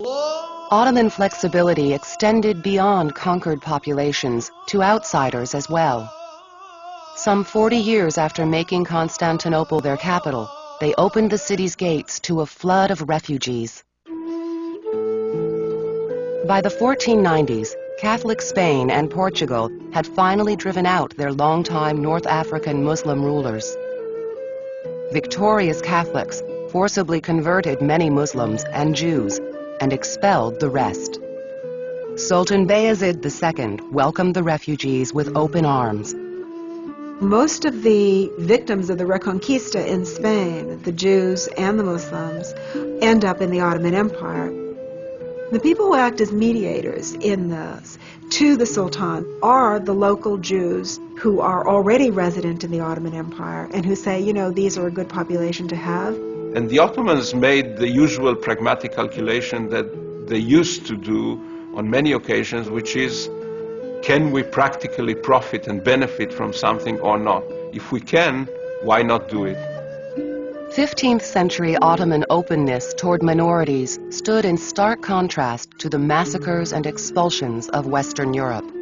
Ottoman flexibility extended beyond conquered populations to outsiders as well. Some 40 years after making Constantinople their capital, they opened the city's gates to a flood of refugees. By the 1490s, Catholic Spain and Portugal had finally driven out their longtime North African Muslim rulers. Victorious Catholics forcibly converted many Muslims and Jews and expelled the rest. Sultan Bayezid II welcomed the refugees with open arms. Most of the victims of the Reconquista in Spain, the Jews and the Muslims, end up in the Ottoman Empire. The people who act as mediators in this to the Sultan are the local Jews who are already resident in the Ottoman Empire and who say, you know, these are a good population to have. And the Ottomans made the usual pragmatic calculation that they used to do on many occasions, which is can we practically profit and benefit from something or not? If we can, why not do it? 15th century Ottoman openness toward minorities stood in stark contrast to the massacres and expulsions of Western Europe.